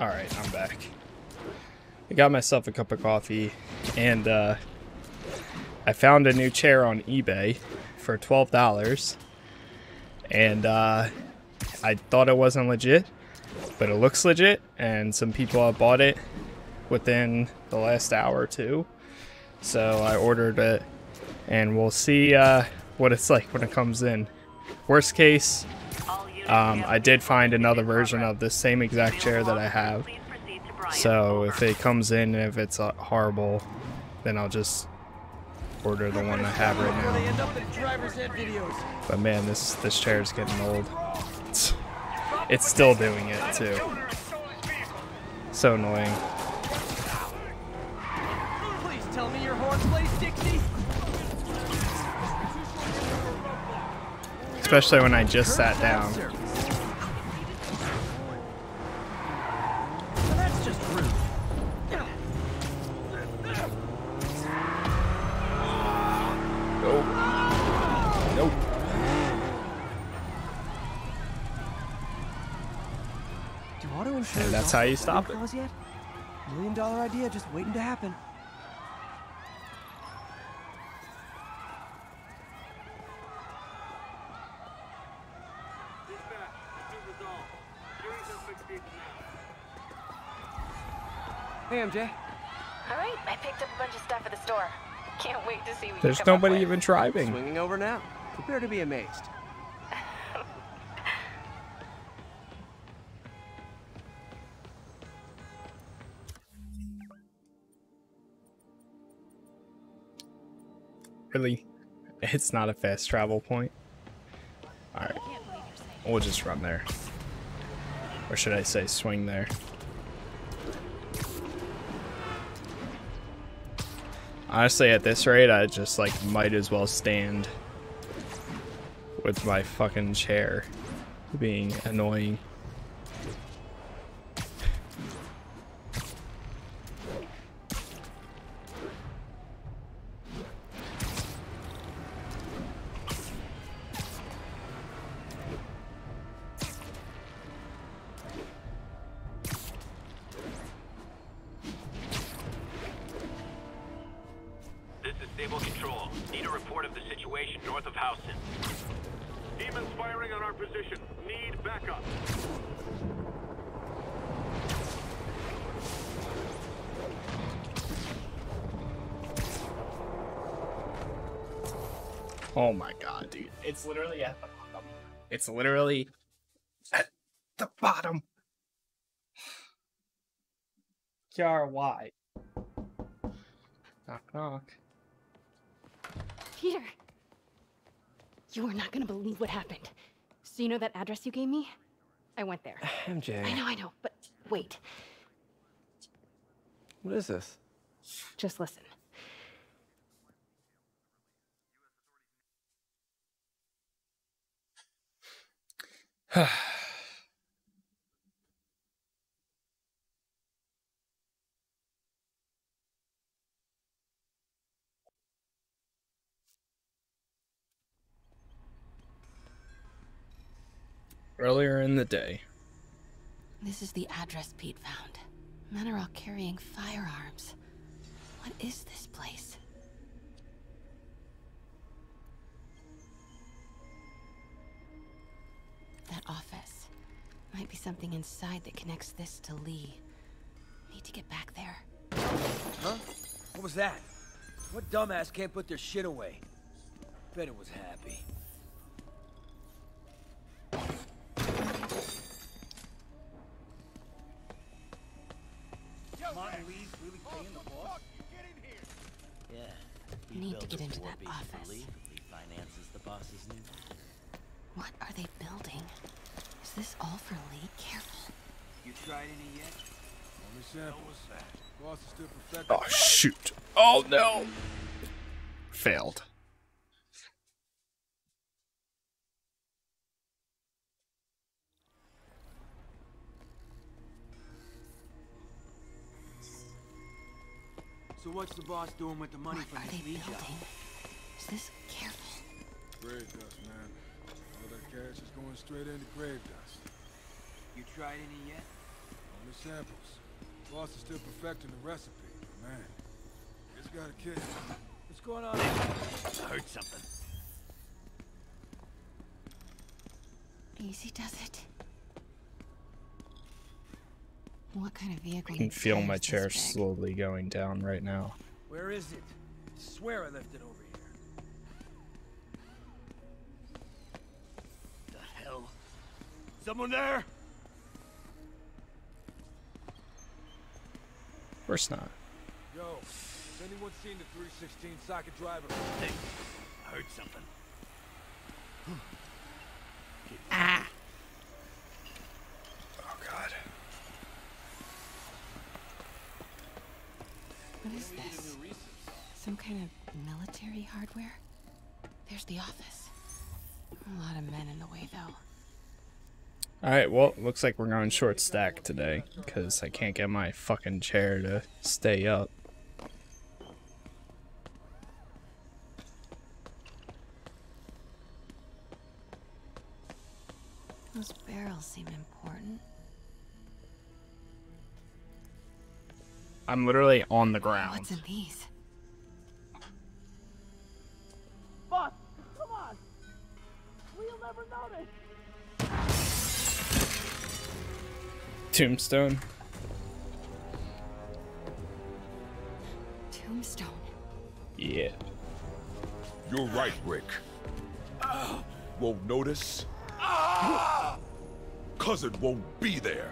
Alright, I'm back. I got myself a cup of coffee and uh, I found a new chair on eBay for $12 and uh, I thought it wasn't legit but it looks legit and some people have bought it within the last hour or two. So I ordered it and we'll see uh, what it's like when it comes in. Worst case um, I did find another version of the same exact chair that I have so if it comes in and if it's uh, horrible then I'll just order the one I have right now but man this this chair is getting old it's, it's still doing it too. So annoying. Please tell me your Dixie. Especially when I just sat down. That's. Nope. Nope. Do auto insurance And that's how you stop it. Million dollar idea just waiting to happen. Hey, MJ. All right, I picked up a bunch of stuff at the store. Can't wait to see what you There's come up nobody with. even driving. Swinging over now. Prepare to be amazed. Really? It's not a fast travel point? Alright. We'll just run there. Or should I say swing there? Honestly, at this rate, I just like might as well stand with my fucking chair being annoying. Know that address you gave me? I went there. MJ. I know, I know, but wait. What is this? Just listen. Earlier in the day. This is the address Pete found. Men are all carrying firearms. What is this place? That office. Might be something inside that connects this to Lee. Need to get back there. Huh? What was that? What dumbass can't put their shit away? Bet it was happy. Yeah. I need to get into that office. He finances the boss's new. What are they building? Is this all for Lee? Careful. You tried any yet? Only samples. Boss is still perfecting. Oh shoot. Oh no. Failed. So what's the boss doing with the money What from are this they Lee job? building? Is this careful? Grave dust, man. All that cash is going straight into grave dust. You tried any yet? Only samples. Boss is still perfecting the recipe. Man, it's got a kid. What's going on? I heard something. Easy does it. What kind of vehicle? I can feel my chair slowly going down right now. Where is it? I swear I left it over here. The hell? Someone there? Of course not. Yo, has anyone seen the 316 socket driver? Hey, I heard something. Oh is this? Some kind of military hardware? There's the office. A lot of men in the way, though. Alright, well, looks like we're going short stack today, because I can't get my fucking chair to stay up. I'm literally on the ground. What's in these? Tombstone. Tombstone. Yeah. You're right, Rick. Won't notice? Cause it won't be there.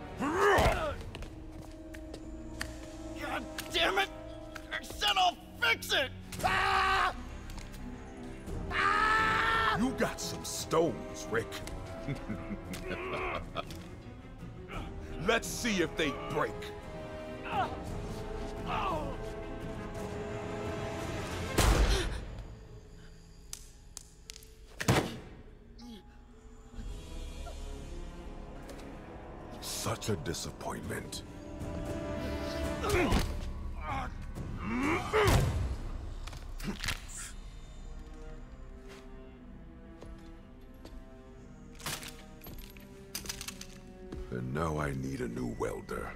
Stones, Rick. Let's see if they break. Such a disappointment. Now I need a new welder.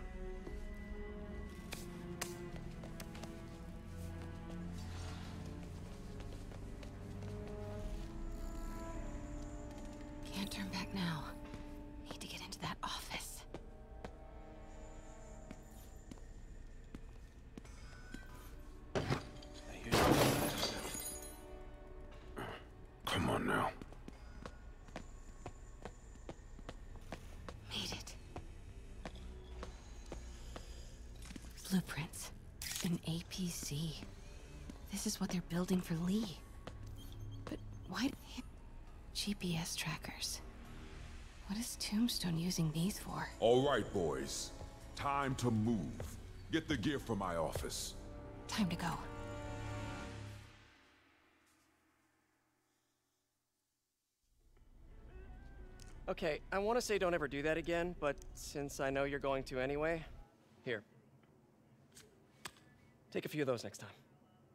What they're building for Lee. But why... GPS trackers. What is Tombstone using these for? All right, boys. Time to move. Get the gear from my office. Time to go. Okay, I want to say don't ever do that again, but since I know you're going to anyway, here. Take a few of those next time.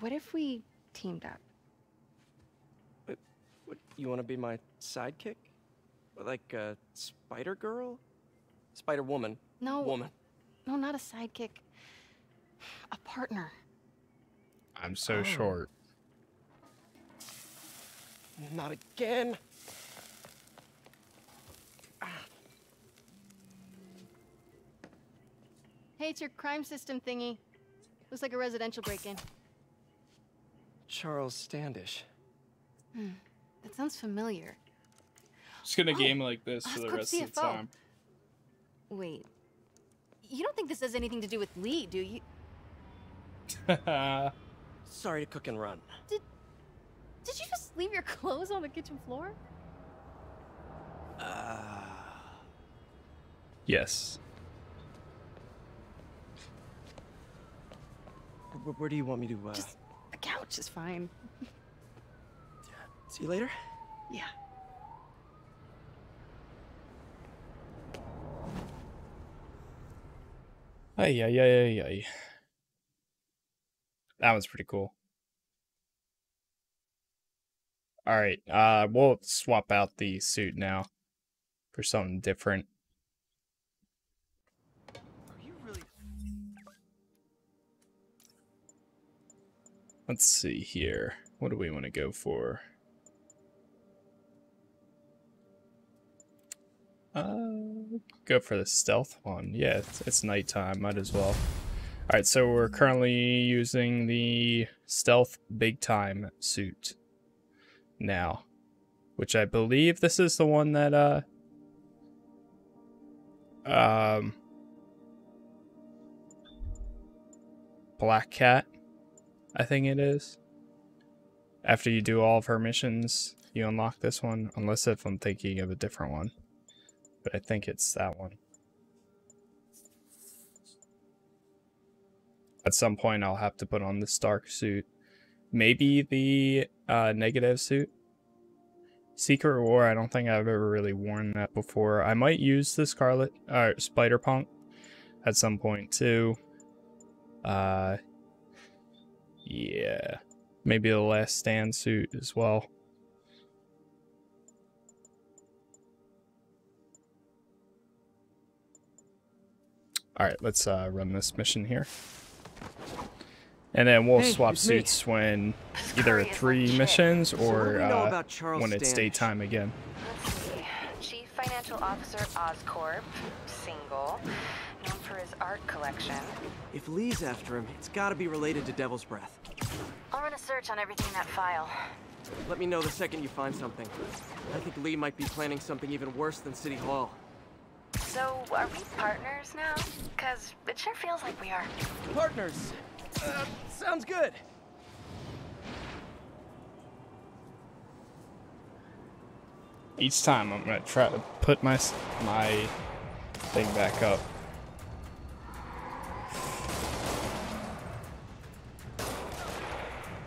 what if we teamed up? What, you want to be my sidekick? Like a Spider Girl? Spider Woman. No. Woman. No, not a sidekick. A partner. I'm so short. Not again. Ah. Hey, it's your crime system thingy. Looks like a residential break-in. Charles Standish. That sounds familiar. Just gonna Oh, game like this for the Oscorp rest of the time. Wait. You don't think this has anything to do with Lee, do you? Sorry to cook and run. Did Did you just leave your clothes on the kitchen floor? yes. Where, where do you want me to, uh... Just the couch is fine. See you later? Yeah. Ay, ay, ay, ay, ay. That was pretty cool. All right, uh, we'll swap out the suit now for something different. Let's see here. What do we want to go for? Uh, go for the stealth one. Yeah, it's, it's nighttime. Might as well. All right, so we're currently using the stealth big time suit now, which I believe this is the one that uh um Black Cat, I think it is. After you do all of her missions, you unlock this one, unless if I'm thinking of a different one. But I think it's that one. At some point, I'll have to put on the Stark suit. Maybe the uh, negative suit. Secret War, I don't think I've ever really worn that before. I might use the Scarlet, uh, Spider Punk at some point too. Uh, yeah. Maybe the last stand suit as well. Alright, let's uh, run this mission here. And then we'll Hey, swap it's me. suits when either three missions or we uh, when it's Standish? daytime again. Let's see. Chief Financial Officer Oscorp, single, known for his art collection. If Lee's after him, it's gotta be related to Devil's Breath. I'll run a search on everything in that file. Let me know the second you find something. I think Lee might be planning something even worse than City Hall. So, are we partners now? Because it sure feels like we are. Partners! Uh, sounds good! Each time I'm gonna try to put my my thing back up.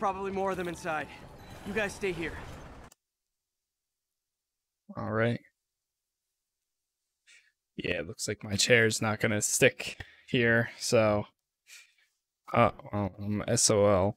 Probably more of them inside. You guys stay here. All right. Yeah, it looks like my chair's not gonna stick here, so. Uh, I'm SOL.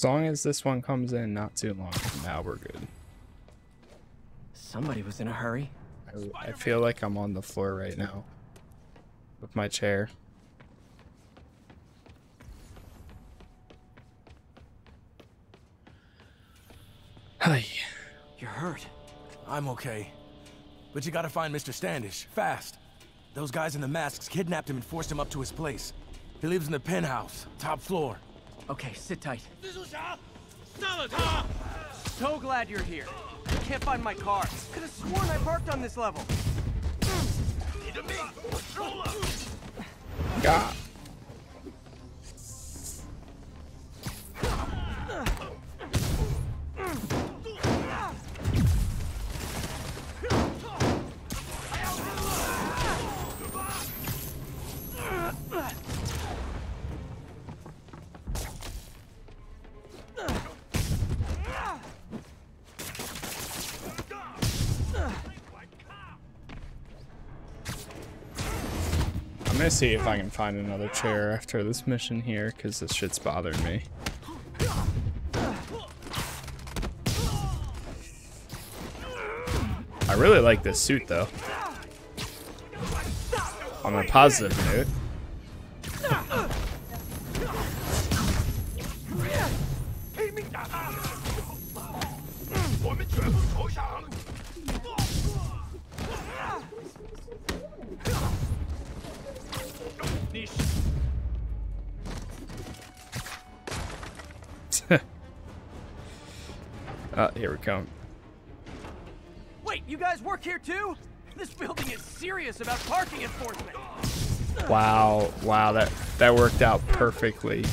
As long as this one comes in not too long from now, we're good. Somebody was in a hurry. I, I feel like I'm on the floor right now with my chair. Hi. You're hurt. I'm okay. But you gotta find Mr. Standish, fast. Those guys in the masks kidnapped him and forced him up to his place. He lives in the penthouse, top floor. Okay, sit tight. So glad you're here. I can't find my car. Could have sworn I parked on this level. God. See if I can find another chair after this mission here, because this shit's bothering me. I really like this suit, though. On a positive note. Wow, wow, that that worked out perfectly.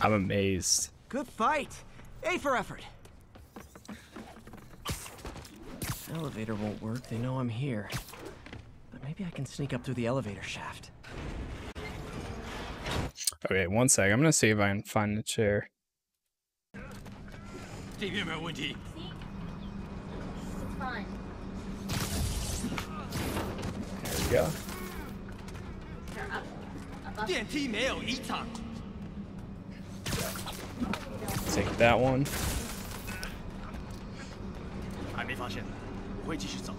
I'm amazed. Good fight. A for effort. Elevator won't work. They know I'm here. But maybe I can sneak up through the elevator shaft. Okay, one sec. I'm gonna see if I can find the chair. 这边没有问题。 There we go. 电梯没有异常。Take that one. 还没发现，我会继续找。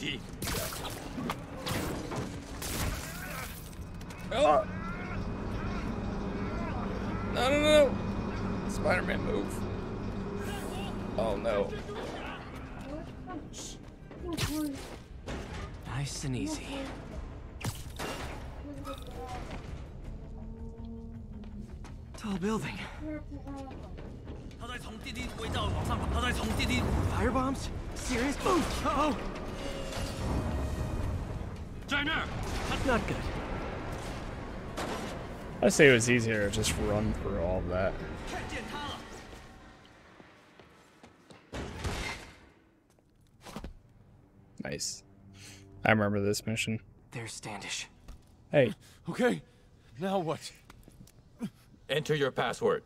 already. Help! Oh. Uh. No, no, no! Spider-Man, move. Oh, no. Nice and easy. Tall building. Firebombs? Serious? Oh! oh. not good. I say it was easier to just run through all that. Nice. I remember this mission. There's Standish. Hey. Okay, now what? Enter your password.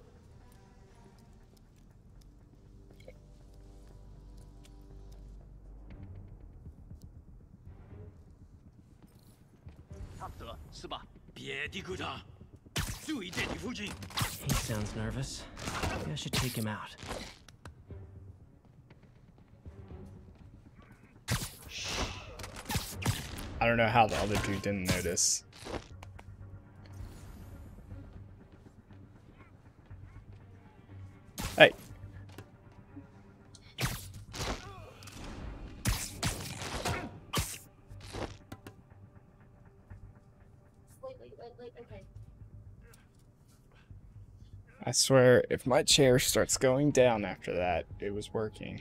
He sounds nervous. Maybe I should take him out. I don't know how the other dude didn't notice. swear, if my chair starts going down after that, it was working.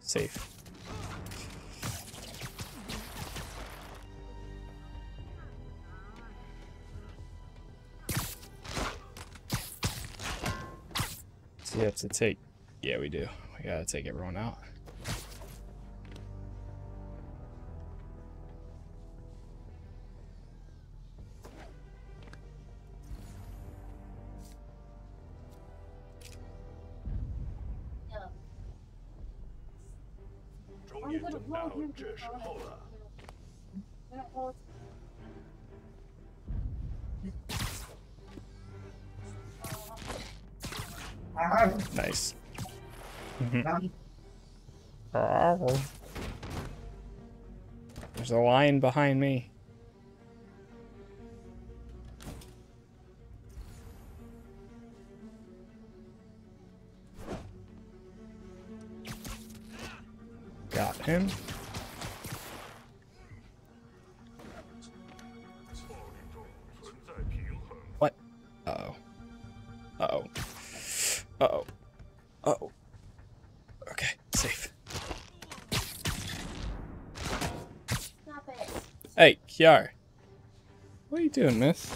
Safe. So you have to take... Yeah, we do. We gotta take everyone out. Nice. Mm-hmm. There's a lion behind me. Got him. Hey, What are you doing, miss?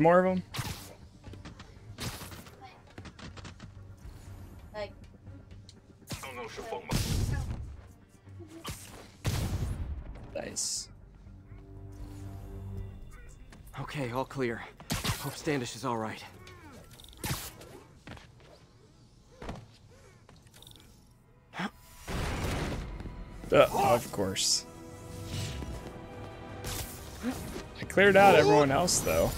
More of them? Nice. Okay, all clear. Hope Standish is all right. Uh, of course. Cleared out everyone else, though.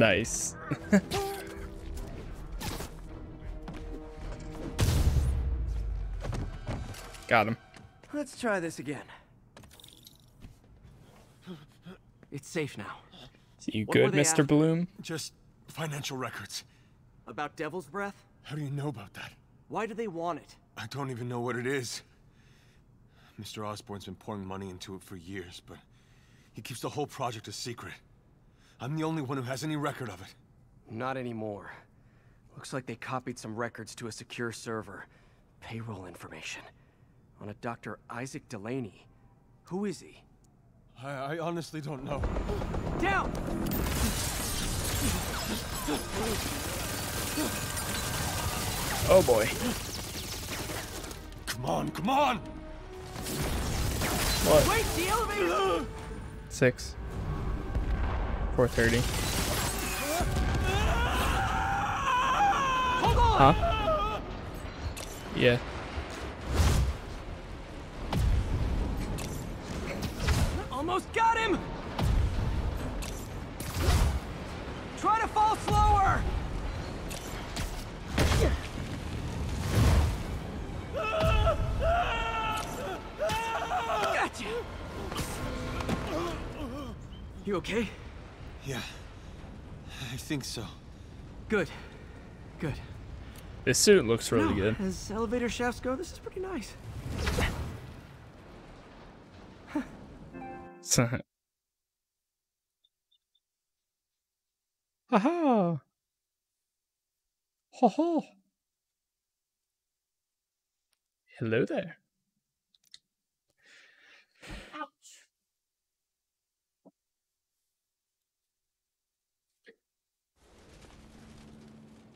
Nice. Got him. Let's try this again. It's safe now. You What good, Mr. after? Bloom? Just financial records. About Devil's Breath? How do you know about that? Why do they want it? I don't even know what it is. Mr. Osborn's been pouring money into it for years, but he keeps the whole project a secret. I'm the only one who has any record of it. Not anymore. Looks like they copied some records to a secure server. Payroll information. On a Dr. Isaac Delaney. Who is he? I, I honestly don't know. Down! Oh boy. Come on, come on! What? Wait, the elevator! Six. 430. Huh? Yeah. Almost got him! Try to fall slower! Gotcha! You okay? Yeah. I think so. Good. Good. This suit looks really No, good. As elevator shafts go, this is pretty nice. Aha! Ho ho! Hello there.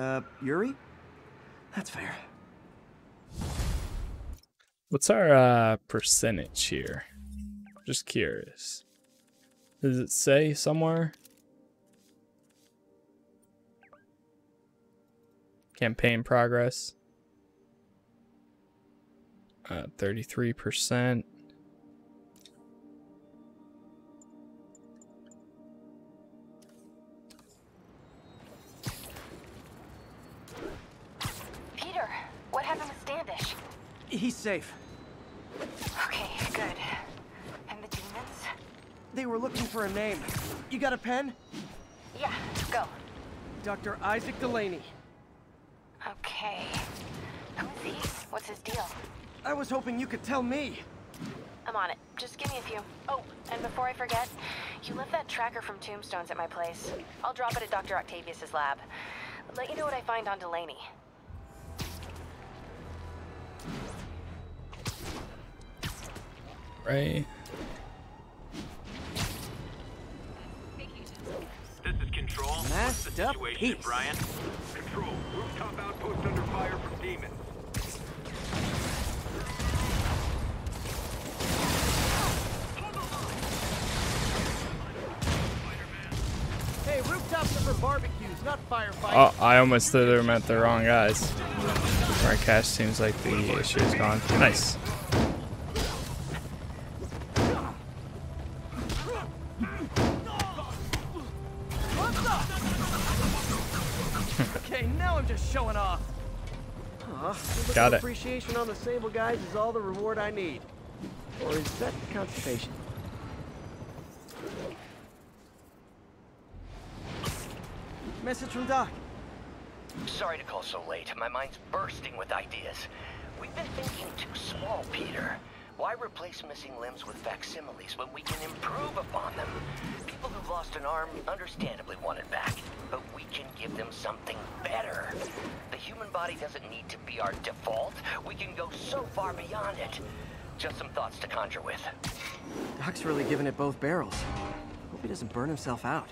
Uh, Yuri? That's fair. What's our uh, percentage here? Just curious. Does it say somewhere? Campaign progress. Uh, 33%. He's safe. Okay, good. And the demons? They were looking for a name. You got a pen? Yeah, go. Dr. Isaac Delaney. Okay. Who's he? What's his deal? I was hoping you could tell me. I'm on it. Just give me a few. Oh, and before I forget, you left that tracker from Tombstones at my place. I'll drop it at Dr. Octavius's lab. Let you know what I find on Delaney. Right. This is Control. What's Masked the up situation, peace. Brian? Control. Rooftop outpost under fire from demons. Hey, rooftops are for barbecues, not firefights. Oh, I almost threw them at the wrong guys. Our cash seems like the issue is gone. Nice. Got it. Appreciation on the Sable guys is all the reward I need. Or is that constipation? Message from Doc. Sorry to call so late. My mind's bursting with ideas. We've been thinking too small, Peter. Why replace missing limbs with facsimiles when we can improve upon them? People who've lost an arm understandably want it back, but we can give them something better. The human body doesn't need to be our default. We can go so far beyond it. Just some thoughts to conjure with. Doc's really giving it both barrels. Hope he doesn't burn himself out.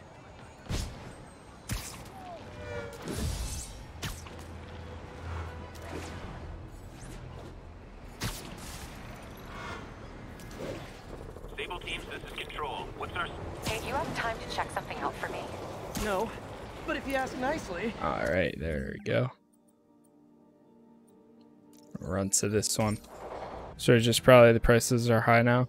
All right, there we go. Run to this one. So just probably the prices are high now.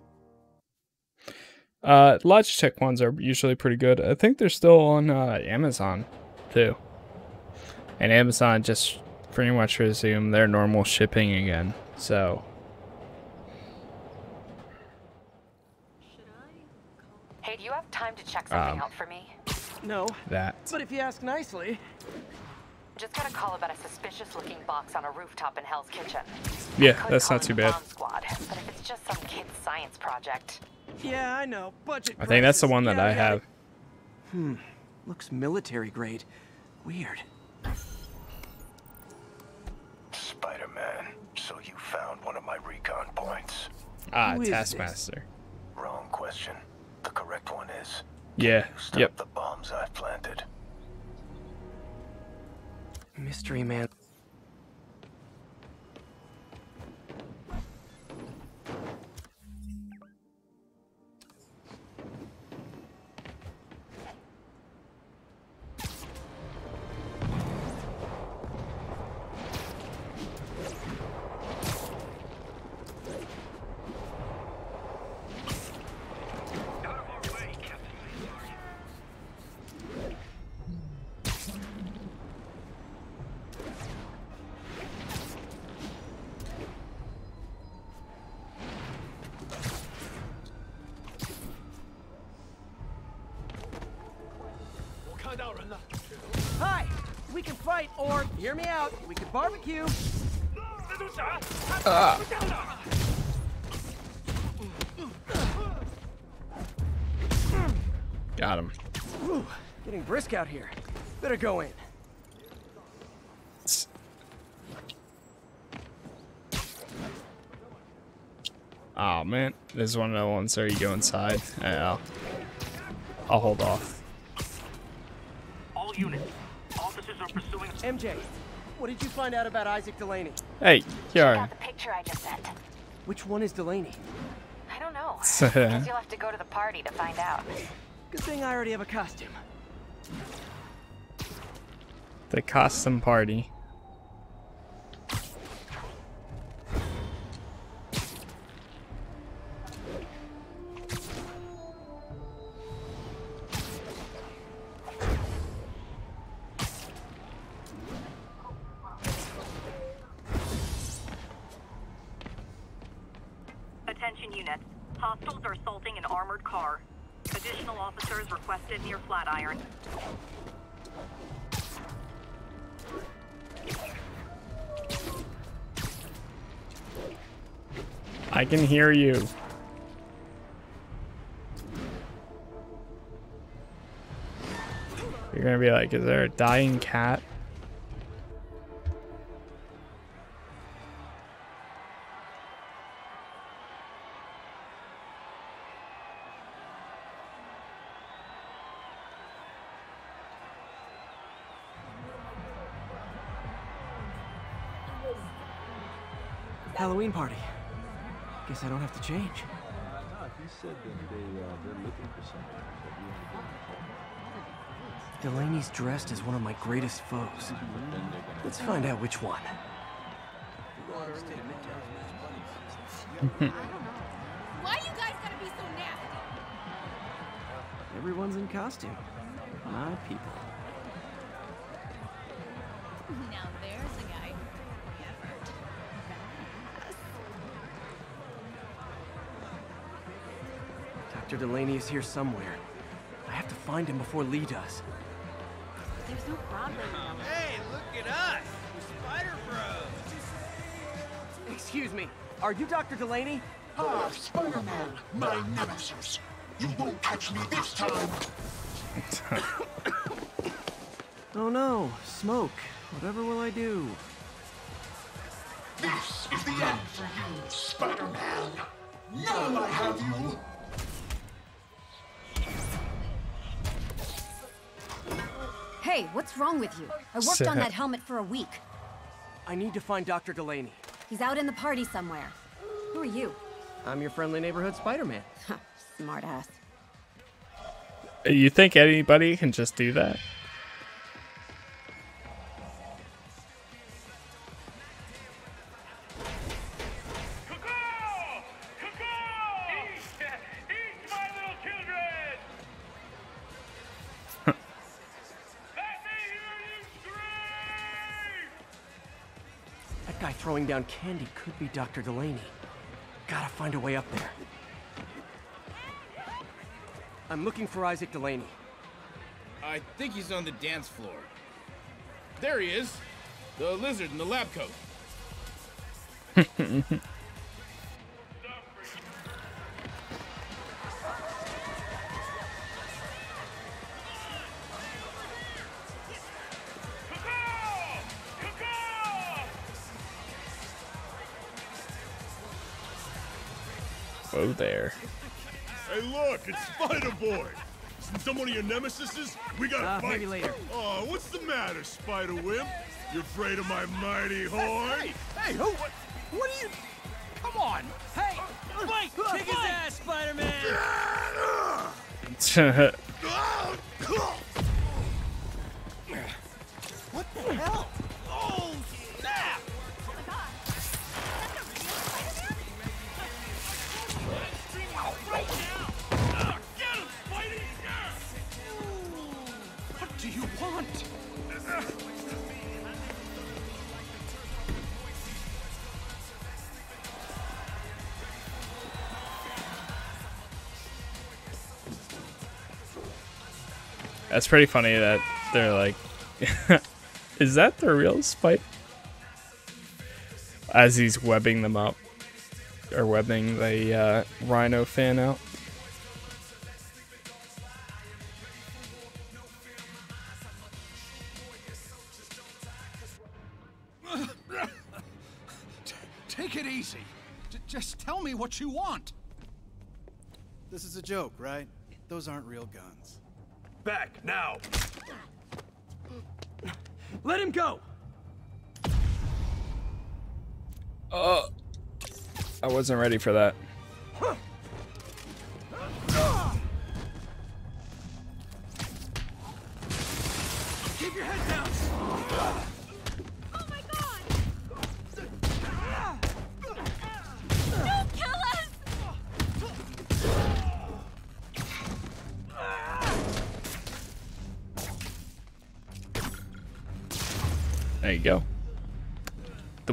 Uh, Logitech ones are usually pretty good. I think they're still on uh, Amazon too. And Amazon just pretty much resumed their normal shipping again. So Hey, do you have time to check something Um, out for me? No, that. but if you ask nicely. Just got a call about a suspicious-looking box on a rooftop in Hell's Kitchen. Yeah, that's not too bad. Squad, but if it's just some kid's science project, Yeah, I know. Budget. I think that's the one that yada, I yada. have. Hmm. Looks military grade. Weird. Spider-Man, so you found one of my recon points. Ah, Who is this? Taskmaster. Wrong question. The correct one is, Yeah. stop Yep. the bombs I've planted. Mystery man. Fight, or, hear me out, we can barbecue. Ah. Got him. Whew, getting brisk out here. Better go in. Oh man, this is one of the ones where you go inside. Yeah, I'll, I'll hold off. MJ, what did you find out about Isaac Delaney? Hey, Kiara. got the picture I just sent. Which one is Delaney? I don't know. Guess you'll have to go to the party to find out. Good thing I already have a costume. The costume party. Can hear you. You're gonna be like, is there a dying cat? Halloween party. Guess I don't have to change. he said that they, uh, they're looking for something. Delaney's dressed as one of my greatest foes. Let's find out which one. Why you guys gotta be so nasty? Everyone's in costume. My people. Now Dr. Delaney is here somewhere. I have to find him before Lee does. There's no problem. Hey, look at us! We're Spider Bros! Excuse me, are you Dr. Delaney? Ah, Spider-Man, my nemesis. You won't catch me this time. Oh no, smoke. Whatever will I do? This is the end for you, Spider-Man. Now I have you. Hey, what's wrong with you? I worked on that helmet for a week. I need to find Dr. Delaney. He's out in the party somewhere. Who are you? I'm your friendly neighborhood Spider-Man. Smartass. You think anybody can just do that? Throwing down candy could be Dr. Delaney. Gotta find a way up there. I'm looking for Isaac Delaney. I think he's on the dance floor. There he is. The lizard in the lab coat. it's Spider Boy. Some one of your nemesises? We gotta Uh, fight. maybe later. Oh, what's the matter, Spider Wimp? You afraid of my mighty horn? Hey, hey, who? What, what are you? Come on! Hey, fight! Kick his ass, Spider-Man! That's pretty funny that they're like, is that the real Spike? As he's webbing them up, or webbing the uh, Rhino fan out. Take it easy. J- just tell me what you want. This is a joke, right? Those aren't real guns. Back now. Let him go! Uh, I wasn't ready for that.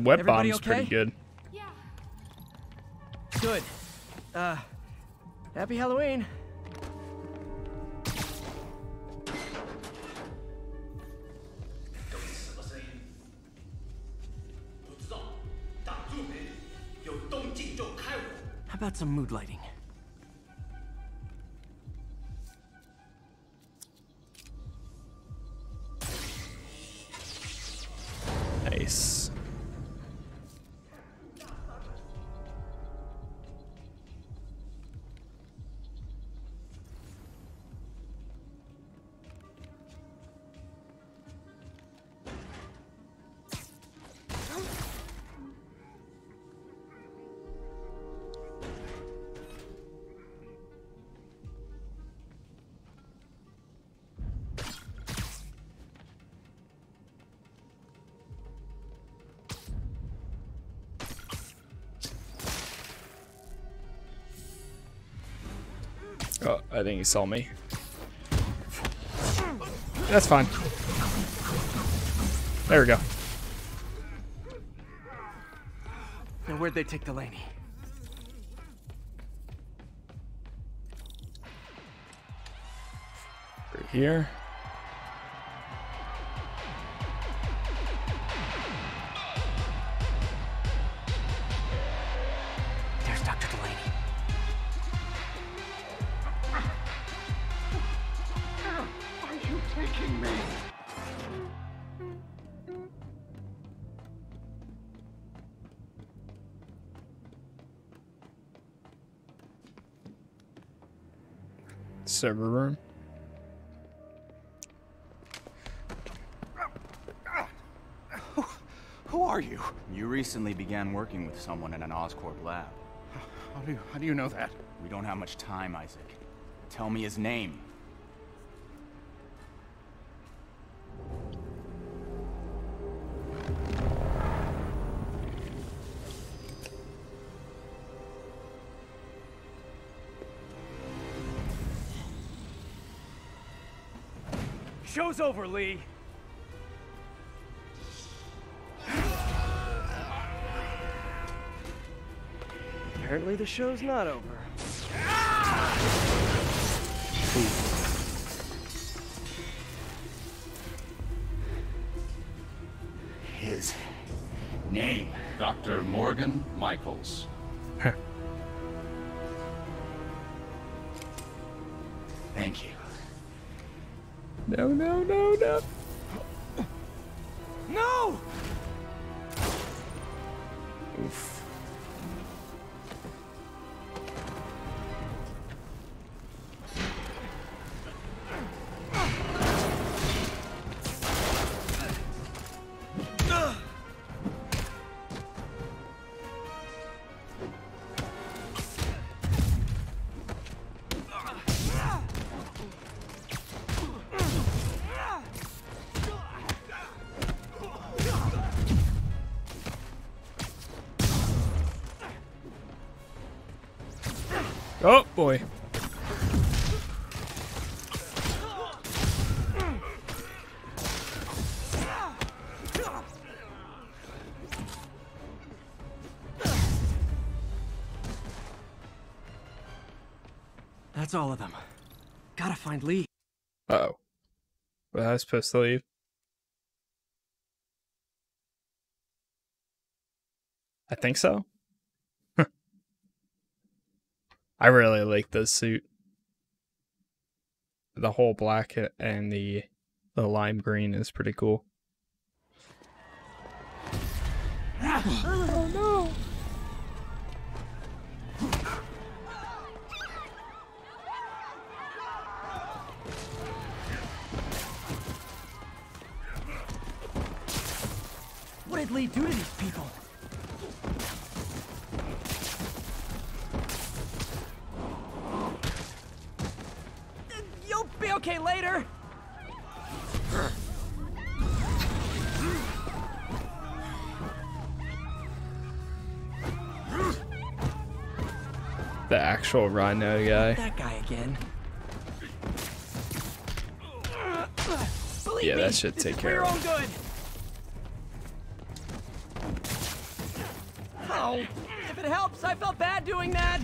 Web Everybody bomb's pretty okay? good. Good. Oh, I think he saw me. That's fine. There we go. Now, where'd they take Delaney? Right here. Server room. Who are you? You recently began working with someone in an Oscorp lab. How do you, how do you know that? We don't have much time, Isaac. Tell me his name. Show's over, Lee. Apparently the show's not over. His name, Dr. Morgan Michaels. Thank you. No, no, no, no. No! Oof. All of them. Gotta find Lee. Uh oh. Was I supposed to leave? I think so. I really like this suit. The whole black and the the lime green is pretty cool. oh no! Lee do to these people? You'll be okay later. The actual rhino guy. That guy again. Believe Yeah, that should take care of If it helps, I felt bad doing that!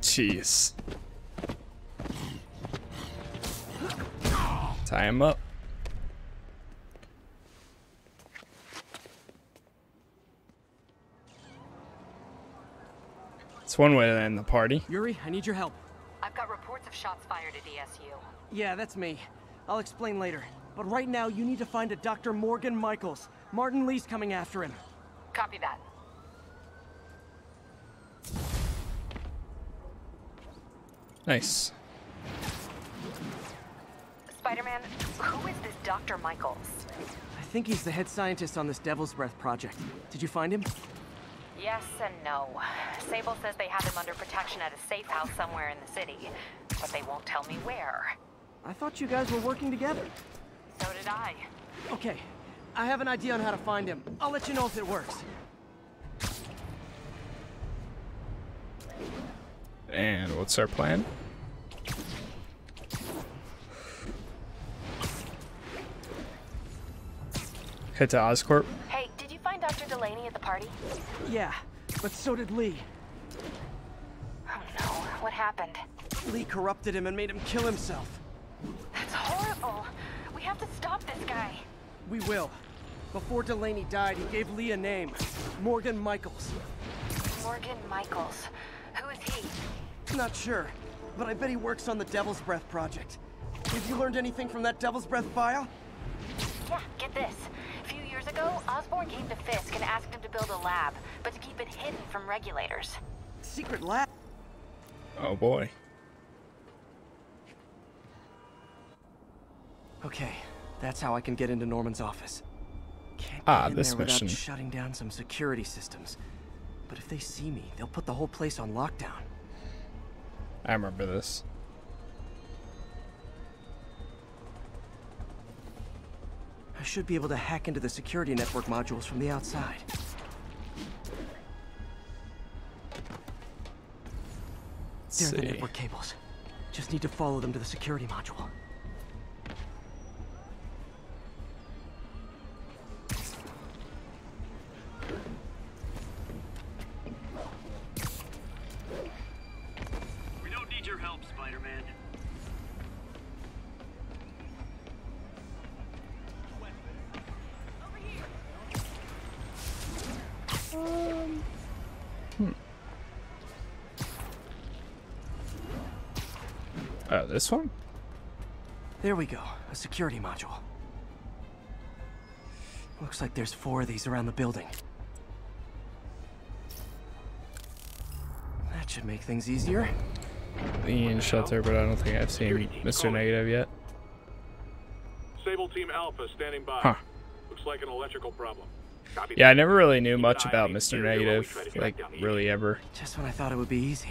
Jeez. Tie him up. It's one way to end the party. Yuri, I need your help. I've got reports of shots fired at ESU. Yeah, that's me. I'll explain later. But right now, you need to find a Dr. Morgan Michaels. Martin Lee's coming after him. Copy that. Nice. Spider-Man, who is this Dr. Michaels? I think he's the head scientist on this Devil's Breath project. Did you find him? Yes and no. Sable says they have him under protection at a safe house somewhere in the city, but they won't tell me where. I thought you guys were working together. So did I. Okay, I have an idea on how to find him. I'll let you know if it works. And what's our plan? Head to Oscorp. Party? Yeah, but so did Lee. Oh no, what happened? Lee corrupted him and made him kill himself. That's horrible. We have to stop this guy. We will. Before Delaney died, he gave Lee a name. Morgan Michaels. Morgan Michaels. Who is he? Not sure, but I bet he works on the Devil's Breath project. Have you learned anything from that Devil's Breath file? Yeah, get this. A ago, Osborn came to Fisk and asked him to build a lab, but to keep it hidden from regulators. Secret lab? Oh boy. Okay, that's how I can get into Norman's office. Can't Ah, in this there without mission. shutting down some security systems. But if they see me, they'll put the whole place on lockdown. I remember this. I should be able to hack into the security network modules from the outside. Let's They're the network cables. Just need to follow them to the security module. This one? There we go, a security module. Looks like there's four of these around the building. That should make things easier. Ian Shelter, but I don't think I've seen Mr. Negative yet. Sable Team Alpha standing by. Huh. Looks like an electrical problem. Copy Yeah, I never really knew much about Mr. Negative, like really ever. Just when I thought it would be easy.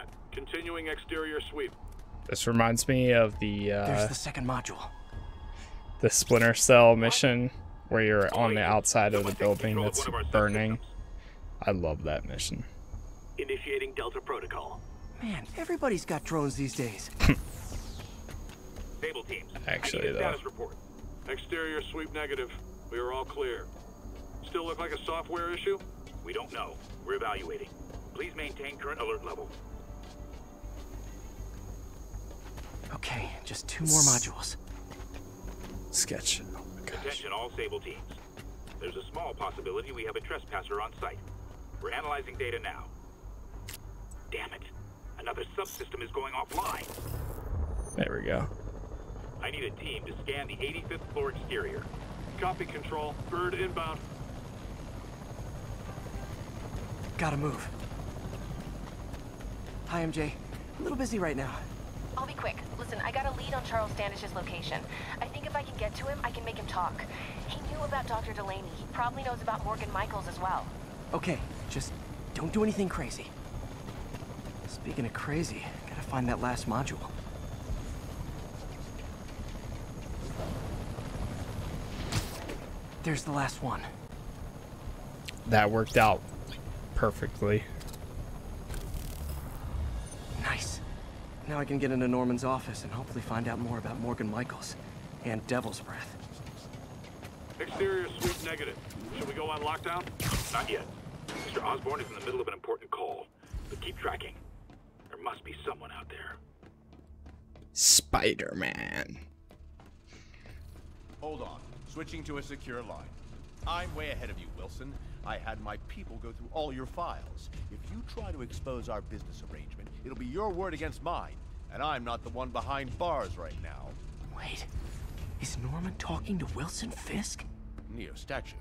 That. Continuing exterior sweep. This reminds me of the There's uh, the second module. the Splinter Cell mission where you're on the outside of the building that's burning. I love that mission. Initiating Delta Protocol. Man, everybody's got drones these days. Sable teams. Actually, I need a though. status report. Exterior sweep negative. We are all clear. Still look like a software issue? We don't know. We're evaluating. Please maintain current alert level. Okay, just two more modules. Sketch. Oh Attention all Sable teams. There's a small possibility we have a trespasser on site. We're analyzing data now. Damn it. Another subsystem is going offline. There we go. I need a team to scan the 85th floor exterior. Copy control. Bird inbound. Gotta move. Hi, MJ. A little busy right now. I'll be quick. Listen, I got a lead on Charles Standish's location. I think if I can get to him, I can make him talk. He knew about Dr. Delaney. He probably knows about Morgan Michaels as well. Okay, just don't do anything crazy. Speaking of crazy, gotta find that last module. There's the last one. That worked out perfectly. Now I can get into Norman's office and hopefully find out more about Morgan Michaels and Devil's Breath. Exterior sweep negative. Should we go on lockdown? Not yet. Mr. Osborn is in the middle of an important call, but keep tracking. There must be someone out there. Spider-Man. Hold on. Switching to a secure line. I'm way ahead of you, Wilson. I had my people go through all your files. If you try to expose our business arrangement, it'll be your word against mine. And I'm not the one behind bars right now. Wait. Is Norman talking to Wilson Fisk? Neo statue.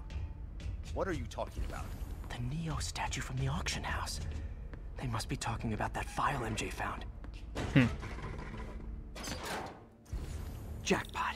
What are you talking about? The Neo statue from the auction house. They must be talking about that file MJ found. Hmm. Jackpot.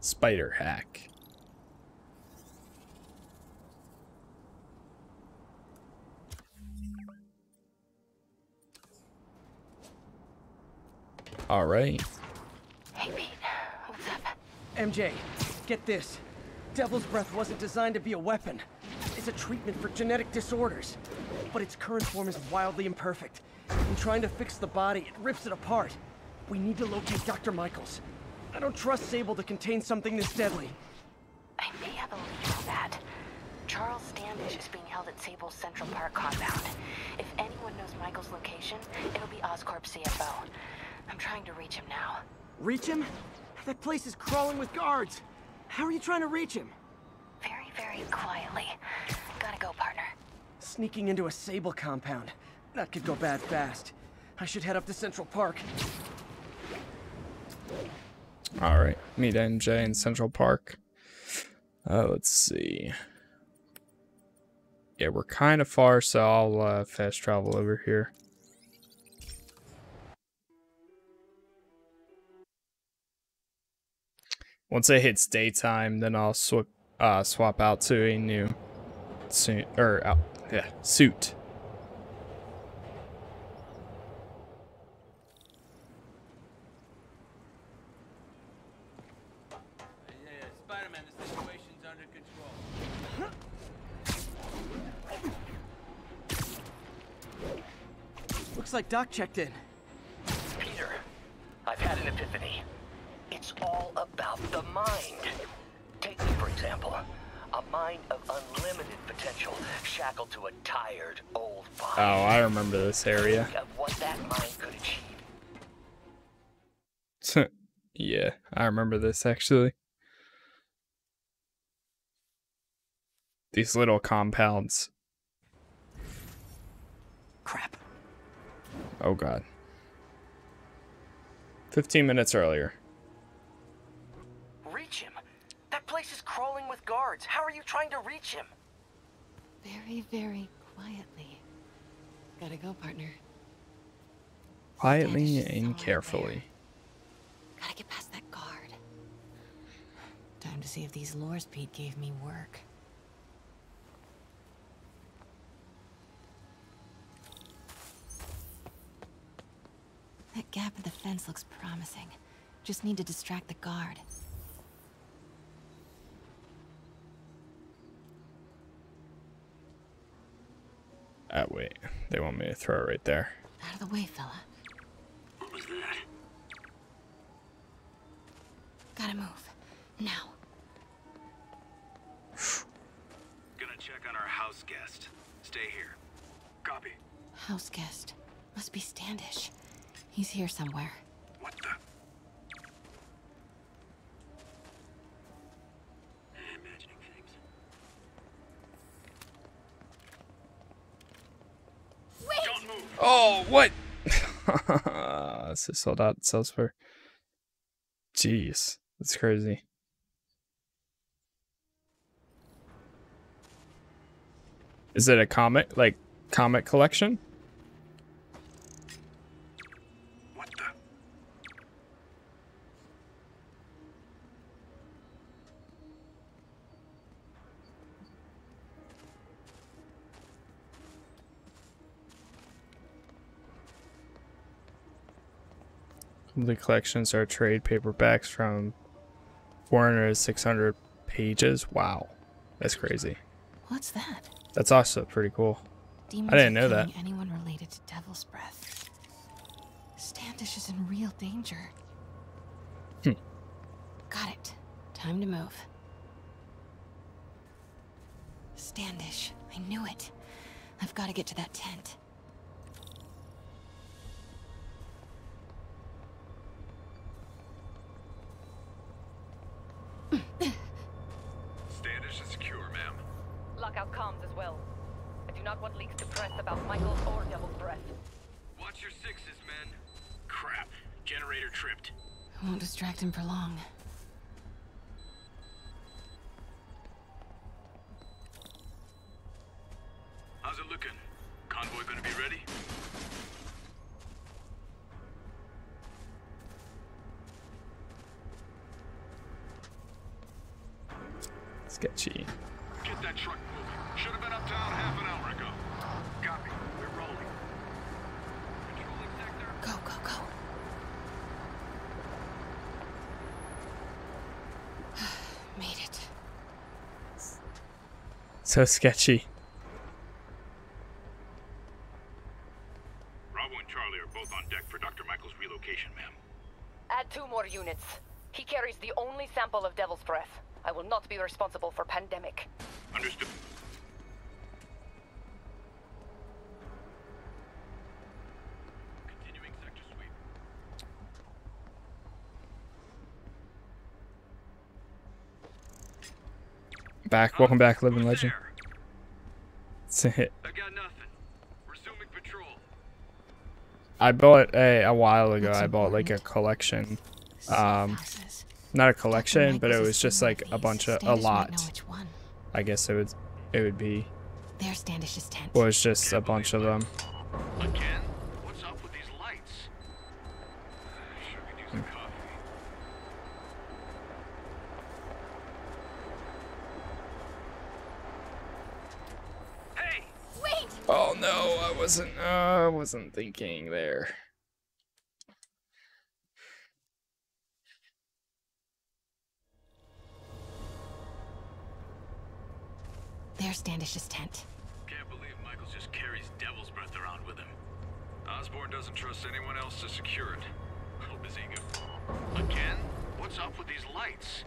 Spider hack. All right. Hey, Pete. What's up? MJ, get this. Devil's Breath wasn't designed to be a weapon. It's a treatment for genetic disorders. But its current form is wildly imperfect. In trying to fix the body, it rips it apart. We need to locate Dr. Michaels. I don't trust Sable to contain something this deadly. I may have a lead on that. Charles Standish is being held at Sable's Central Park compound. If anyone knows Michaels' location, it'll be Oscorp CFO. I'm trying to reach him now. Reach him? That place is crawling with guards. How are you trying to reach him? Very, very quietly. Gotta go, partner. Sneaking into a Sable compound. That could go bad fast. I should head up to Central Park. All right, meet MJ in Central Park. Uh, let's see. Yeah, we're kind of far, so I'll uh, fast travel over here. Once it hits daytime, then I'll sw uh, swap out to a new suit, or yeah, suit. Spider-Man, the situation's under control. Looks like Doc checked in. Peter, I've had an epiphany. It's all about the mind. Take me, for example. A mind of unlimited potential, shackled to a tired, old body. Oh, I remember this area. Think of what that mind could achieve. yeah, I remember this actually. These little compounds. Crap. Oh god. 15 minutes earlier. Reach him. That place is crawling with guards. How are you trying to reach him? Very, very quietly. Gotta go, partner. Quietly and carefully. Gotta get past that guard. Time to see if these lures Pete gave me work. That gap in the fence looks promising. Just need to distract the guard. Ah, wait. They want me to throw it right there. Out of the way, fella. What was that? Gotta move. Now. Gonna check on our house guest. Stay here. Copy. House guest. Must be Standish. He's here somewhere. What the? Imagining things. Oh, what? this is sold out. It sells for. Jeez, that's crazy. Is it a comic, like comic collection? The collections are trade paperbacks from 400 to 600 pages. Wow, that's crazy. What's that? That's also pretty cool. Demons I didn't know that. Anyone related to Devil's Breath. Standish is in real danger. Hmm. Got it. Time to move. Standish. I knew it. I've got to get to that tent. Should have been uptown half an hour ago. Copy. We're rolling. Controlling sector. Go, go, go. Made it. So sketchy. Bravo and Charlie are both on deck for Dr. Michaels' relocation, ma'am. Add two more units. He carries the only sample of Devil's Breath. I will not be responsible for pandemic. Understood. Continuing sector sweep. Back. Welcome back, Living Legend. It's a hit. I got nothing. Resuming patrol. I bought a a while ago. I bought like a collection. Um, not a collection, but it was just like a bunch of a Standish might know lot. I guess it would it would be There's Standish's tent. was just a bunch of them. Again? What's up with these lights? Sure could use a coffee. Hey! Wait! Oh no, I wasn't. Uh, I wasn't thinking there. There's Standish's tent. Can't believe Michaels just carries Devil's Breath around with him. Osborn doesn't trust anyone else to secure it. Hope his ego. Again? What's up with these lights?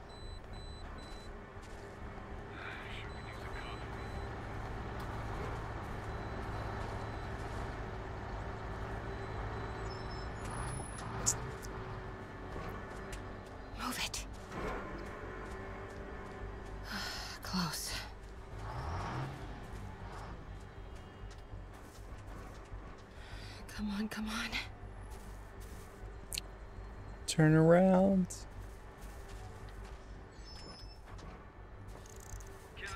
Sure could use a coffee. Move it. Close. Come on, come on. Turn around. Copy.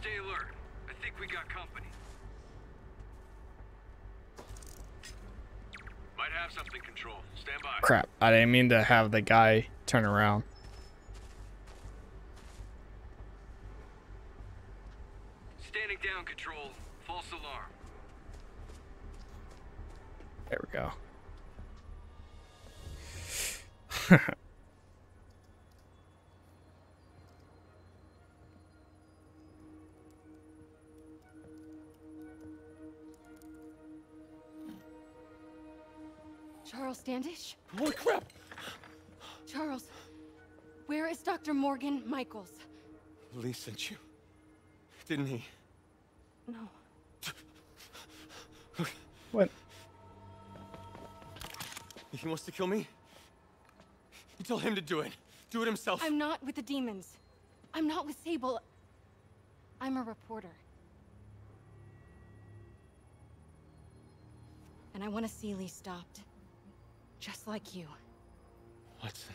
Stay alert. I think we got company. Might have something, Control. Stand by. Crap! I didn't mean to have the guy turn around. Morgan Michaels? Lee sent you. Didn't he? No. What? He wants to kill me? You tell him to do it. Do it himself. I'm not with the demons. I'm not with Sable. I'm a reporter. And I want to see Lee stopped. Just like you. Watson.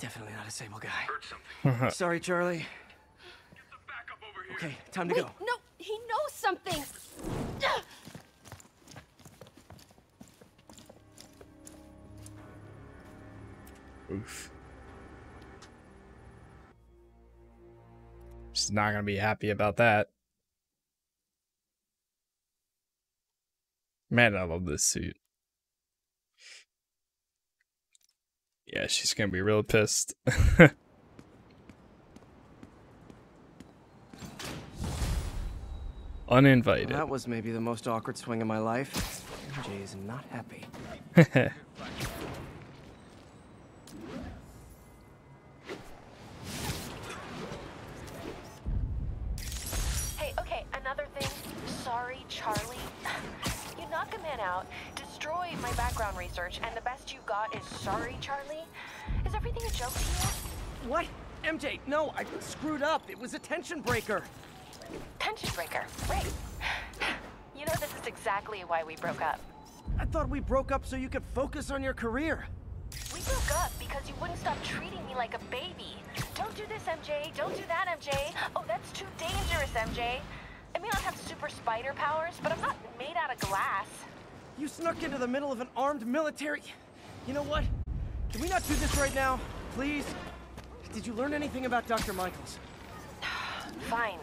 Definitely not a Sable guy. Sorry, Charlie. Okay, time to Wait, go. no, he knows something. Oof. She's not gonna be happy about that. Man, I love this suit. Yeah, she's gonna be real pissed. Uninvited. That was maybe the most awkward swing of my life. MJ is not happy. Hey, okay, another thing. Sorry, Charlie. You knock a man out, destroy my background research, and the best you got is sorry, Charlie? Is everything a joke to you? What? MJ, no, I screwed up. It was a tension breaker. Tension breaker, right. You know, this is exactly why we broke up. I thought we broke up so you could focus on your career. We broke up because you wouldn't stop treating me like a baby. Don't do this, MJ. Don't do that, MJ. Oh, that's too dangerous, MJ. I may not have super spider powers, but I'm not made out of glass. You snuck into the middle of an armed military. You know what? Can we not do this right now? Please? Did you learn anything about Dr. Michaels? Fine.